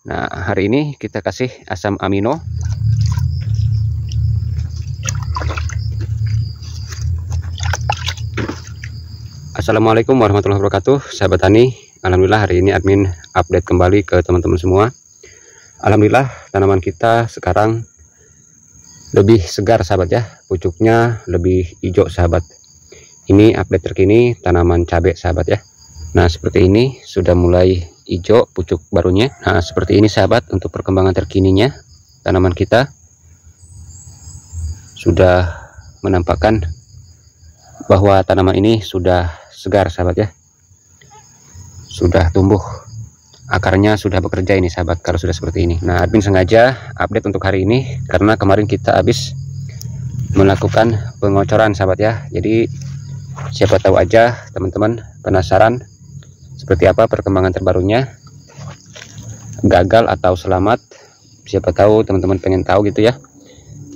Nah, hari ini kita kasih asam amino. Assalamualaikum warahmatullahi wabarakatuh, sahabat tani. Alhamdulillah hari ini admin update kembali ke teman-teman semua. Alhamdulillah tanaman kita sekarang lebih segar sahabat ya, pucuknya lebih hijau sahabat. Ini update terkini tanaman cabai sahabat ya. Nah seperti ini sudah mulai hijau pucuk barunya. Nah seperti ini sahabat untuk perkembangan terkininya. Tanaman kita sudah menampakkan bahwa tanaman ini sudah segar sahabat ya. Sudah tumbuh. Akarnya sudah bekerja ini sahabat kalau sudah seperti ini. Nah admin sengaja update untuk hari ini karena kemarin kita habis melakukan pengocoran sahabat ya. Jadi siapa tahu aja teman-teman penasaran seperti apa perkembangan terbarunya? Gagal atau selamat? Siapa tahu teman-teman pengen tahu gitu ya.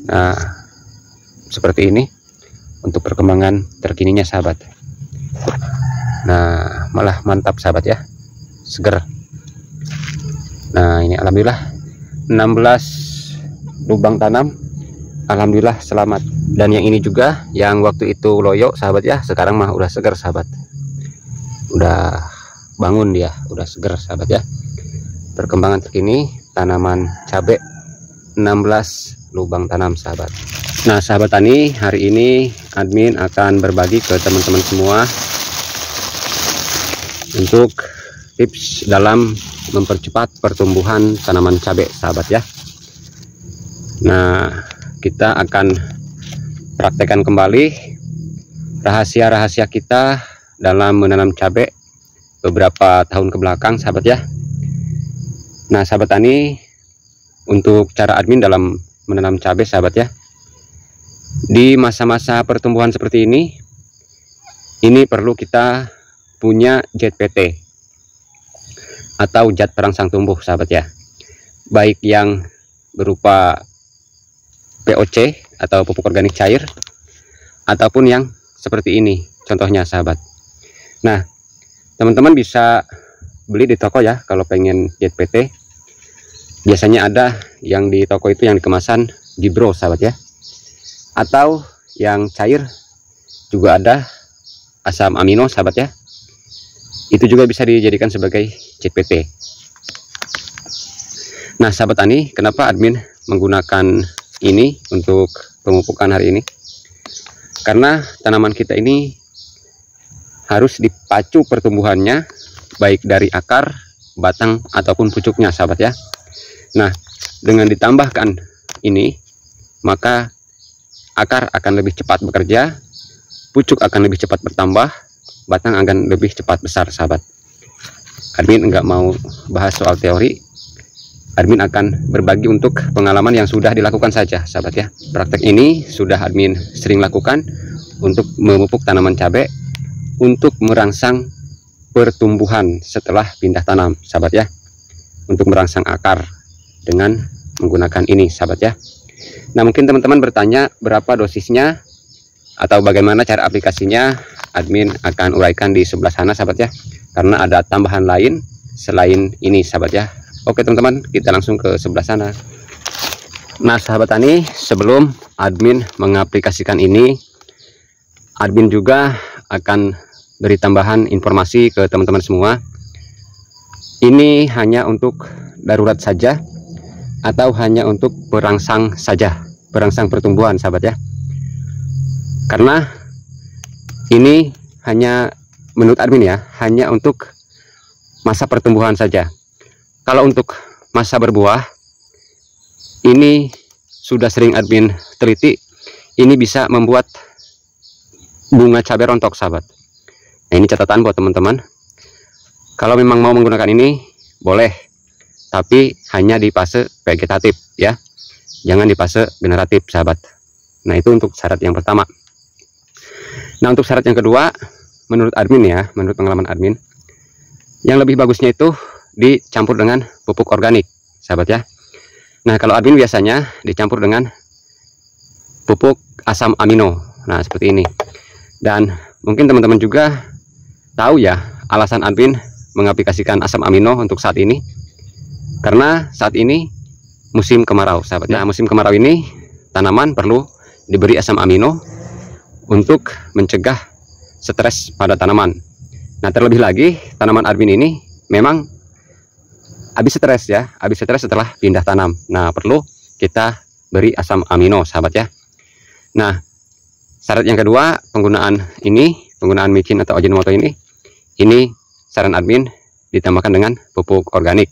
Nah seperti ini untuk perkembangan terkininya sahabat. Nah malah mantap sahabat ya. Seger. Nah ini alhamdulillah 16 lubang tanam. Alhamdulillah selamat. Dan yang ini juga yang waktu itu loyo sahabat ya sekarang mah udah seger sahabat. Udah bangun dia udah seger sahabat ya. Perkembangan terkini tanaman cabai 16 lubang tanam sahabat. Nah sahabat tani hari ini admin akan berbagi ke teman-teman semua untuk tips dalam mempercepat pertumbuhan tanaman cabai sahabat ya. Nah kita akan praktekkan kembali rahasia-rahasia kita dalam menanam cabai beberapa tahun ke belakang sahabat ya. Nah sahabat tani untuk cara admin dalam menanam cabai sahabat ya di masa-masa pertumbuhan seperti ini ini perlu kita punya PT atau zat perangsang tumbuh sahabat ya. Baik yang berupa POC atau pupuk organik cair ataupun yang seperti ini contohnya sahabat. Nah teman-teman bisa beli di toko ya kalau pengen PT biasanya ada yang di toko itu yang dikemasan gibro sahabat ya. Atau yang cair juga ada asam amino sahabat ya. Itu juga bisa dijadikan sebagai CPT nah sahabat tani kenapa admin menggunakan ini untuk pemupukan hari ini? Karena tanaman kita ini harus dipacu pertumbuhannya baik dari akar, batang ataupun pucuknya sahabat ya. Nah, dengan ditambahkan ini maka akar akan lebih cepat bekerja, pucuk akan lebih cepat bertambah, batang akan lebih cepat besar sahabat. Admin enggak mau bahas soal teori, admin akan berbagi untuk pengalaman yang sudah dilakukan saja sahabat ya. Praktek ini sudah admin sering lakukan untuk memupuk tanaman cabai untuk merangsang pertumbuhan setelah pindah tanam sahabat ya. Untuk merangsang akar dengan menggunakan ini sahabat ya. Nah mungkin teman-teman bertanya berapa dosisnya atau bagaimana cara aplikasinya admin akan uraikan di sebelah sana sahabat ya. Karena ada tambahan lain selain ini sahabat ya. Oke teman-teman kita langsung ke sebelah sana. Nah sahabat tani sebelum admin mengaplikasikan ini admin juga akan beri tambahan informasi ke teman-teman semua. Ini hanya untuk darurat saja atau hanya untuk perangsang saja perangsang pertumbuhan sahabat ya. Karena ini hanya menurut admin ya hanya untuk masa pertumbuhan saja. Kalau untuk masa berbuah ini sudah sering admin teliti ini bisa membuat bunga cabai rontok sahabat nah ini catatan buat teman-teman. Kalau memang mau menggunakan ini boleh. Tapi hanya di fase vegetatif ya. Jangan di fase generatif sahabat. Nah itu untuk syarat yang pertama. Nah untuk syarat yang kedua menurut admin ya menurut pengalaman admin yang lebih bagusnya itu dicampur dengan pupuk organik sahabat ya. Nah kalau admin biasanya dicampur dengan pupuk asam amino. Nah seperti ini. Dan mungkin teman-teman juga tahu ya alasan admin mengaplikasikan asam amino untuk saat ini? Karena saat ini musim kemarau sahabat. Nah musim kemarau ini tanaman perlu diberi asam amino untuk mencegah stres pada tanaman. Nah terlebih lagi tanaman admin ini memang habis stres ya habis stres setelah pindah tanam. Nah perlu kita beri asam amino sahabat ya. Nah syarat yang kedua penggunaan ini penggunaan micin atau Ajinomoto ini ini saran admin ditambahkan dengan pupuk organik.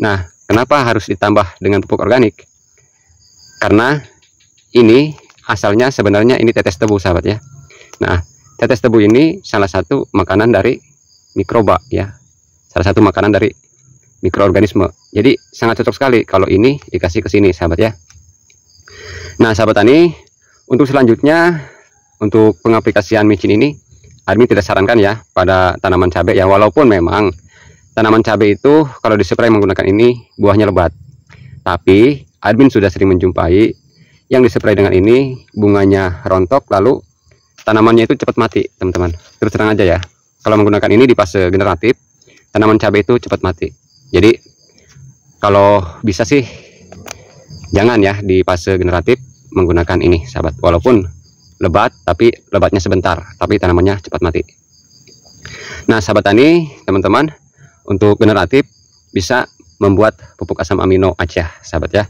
Nah kenapa harus ditambah dengan pupuk organik? Karena ini asalnya sebenarnya ini tetes tebu sahabat ya. Nah tetes tebu ini salah satu makanan dari mikroba ya. Salah satu makanan dari mikroorganisme. Jadi sangat cocok sekali kalau ini dikasih ke sini sahabat ya. Nah sahabat tani untuk selanjutnya, untuk pengaplikasian micin ini, admin tidak sarankan ya pada tanaman cabai ya, walaupun memang tanaman cabai itu kalau dispray menggunakan ini buahnya lebat. Tapi admin sudah sering menjumpai yang dispray dengan ini bunganya rontok lalu tanamannya itu cepat mati teman-teman. Terus terang aja ya, kalau menggunakan ini di fase generatif, tanaman cabai itu cepat mati. Jadi kalau bisa sih jangan ya di fase generatif menggunakan ini sahabat walaupun lebat tapi lebatnya sebentar tapi tanamannya cepat mati. Nah sahabat tani teman-teman untuk generatif bisa membuat pupuk asam amino aja sahabat ya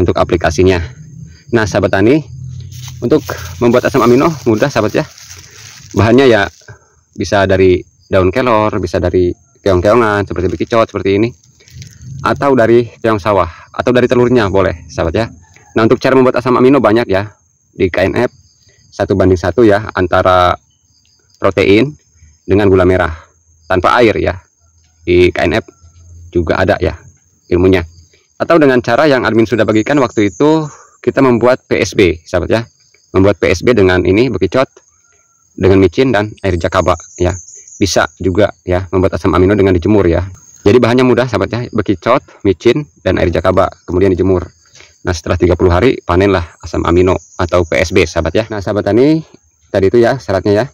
untuk aplikasinya. Nah sahabat tani untuk membuat asam amino mudah sahabat ya. Bahannya ya bisa dari daun kelor bisa dari keong-keongan seperti bekicot seperti ini atau dari keong sawah atau dari telurnya boleh sahabat ya. Nah untuk cara membuat asam amino banyak ya di KNF satu banding satu ya antara protein dengan gula merah. Tanpa air ya. Di KNF juga ada ya ilmunya. Atau dengan cara yang admin sudah bagikan waktu itu kita membuat PSB sahabat ya. Membuat PSB dengan ini bekicot dengan micin dan air jakaba ya. Bisa juga ya membuat asam amino dengan dijemur ya. Jadi bahannya mudah sahabat ya. Bekicot micin dan air jakaba. Kemudian dijemur Nah setelah 30 hari panenlah asam amino atau PSB sahabat ya. Nah sahabat tani tadi itu ya syaratnya ya.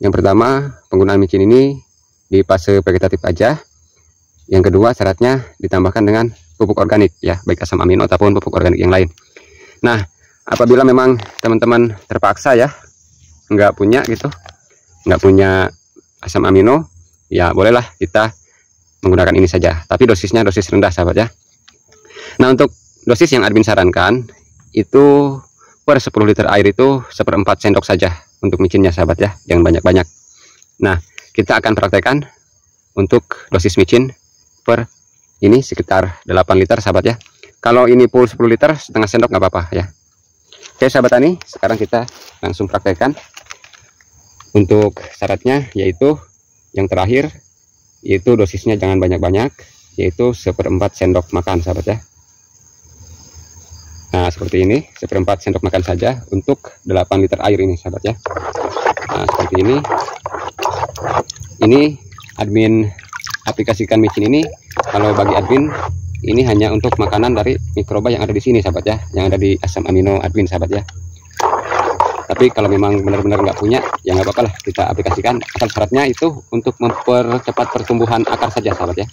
Yang pertama penggunaan micin ini di fase vegetatif aja. Yang kedua syaratnya ditambahkan dengan pupuk organik ya baik asam amino ataupun pupuk organik yang lain. Nah apabila memang teman-teman terpaksa ya nggak punya gitu nggak punya asam amino ya bolehlah kita menggunakan ini saja tapi dosisnya dosis rendah sahabat ya nah untuk dosis yang admin sarankan itu per 10 liter air itu seperempat sendok saja untuk micinnya sahabat ya jangan banyak-banyak. Nah kita akan praktekkan untuk dosis micin per ini sekitar 8 liter sahabat ya. Kalau ini full 10 liter setengah sendok nggak apa-apa ya. Oke sahabat tani sekarang kita langsung praktekkan untuk syaratnya yaitu yang terakhir yaitu dosisnya jangan banyak-banyak yaitu seperempat sendok makan sahabat ya Nah, seperti ini, seperempat sendok makan saja untuk 8 liter air ini, sahabat ya. Nah, seperti ini. Ini admin aplikasikan micin ini kalau bagi admin ini hanya untuk makanan dari mikroba yang ada di sini, sahabat ya, yang ada di asam amino admin, sahabat ya. Tapi kalau memang benar-benar nggak punya, ya nggak apa-apa lah kita aplikasikan. Asal syaratnya itu untuk mempercepat pertumbuhan akar saja, sahabat ya.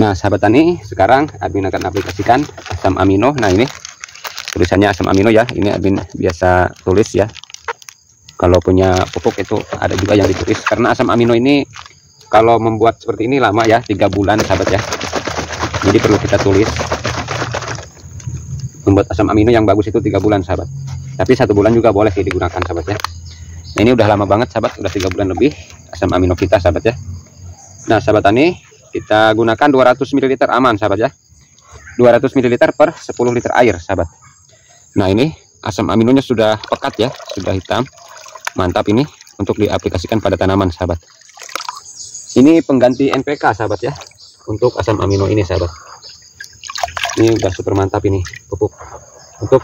Nah, sahabat tani, sekarang admin akan aplikasikan asam amino. Nah, ini tulisannya asam amino ya. Ini admin biasa tulis ya. Kalau punya pupuk itu ada juga yang ditulis. Karena asam amino ini kalau membuat seperti ini lama ya tiga bulan sahabat ya. Jadi perlu kita tulis. Membuat asam amino yang bagus itu tiga bulan sahabat. Tapi satu bulan juga boleh sih digunakan sahabat ya. Ini udah lama banget sahabat. Udah tiga bulan lebih asam amino kita sahabat ya. Nah sahabat tani kita gunakan 200 ml aman sahabat ya. 200 ml per 10 liter air sahabat Nah ini asam aminonya sudah pekat ya, sudah hitam. Mantap ini untuk diaplikasikan pada tanaman sahabat. Ini pengganti NPK sahabat ya, untuk asam amino ini sahabat. Ini udah super mantap ini pupuk untuk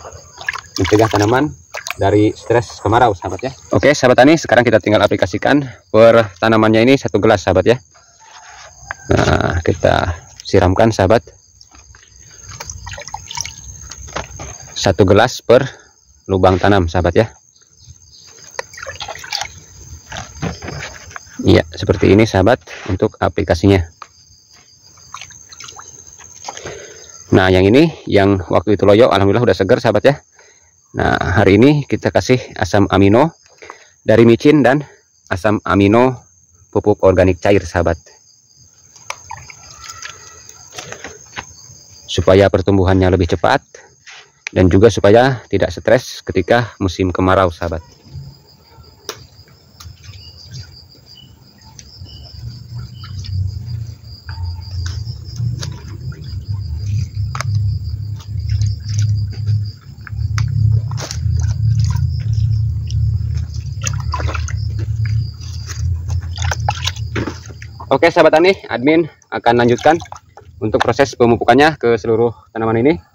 mencegah tanaman dari stres kemarau sahabat ya. Oke sahabat tani, sekarang kita tinggal aplikasikan per tanamannya ini satu gelas sahabat ya. Nah kita siramkan sahabat satu gelas per lubang tanam sahabat ya Iya seperti ini sahabat untuk aplikasinya Nah, yang ini yang waktu itu loyo alhamdulillah udah segar sahabat ya. Nah, hari ini kita kasih asam amino dari micin dan asam amino pupuk organik cair sahabat. Supaya pertumbuhannya lebih cepat dan juga supaya tidak stres ketika musim kemarau sahabat. Oke sahabat tani, admin akan lanjutkan untuk proses pemupukannya ke seluruh tanaman ini.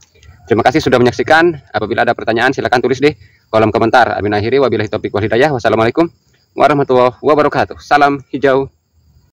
Terima kasih sudah menyaksikan. Apabila ada pertanyaan silahkan tulis di kolom komentar. Admin akhiri wabillahi taufiq wal hidayah. Wassalamualaikum warahmatullahi wabarakatuh. Salam hijau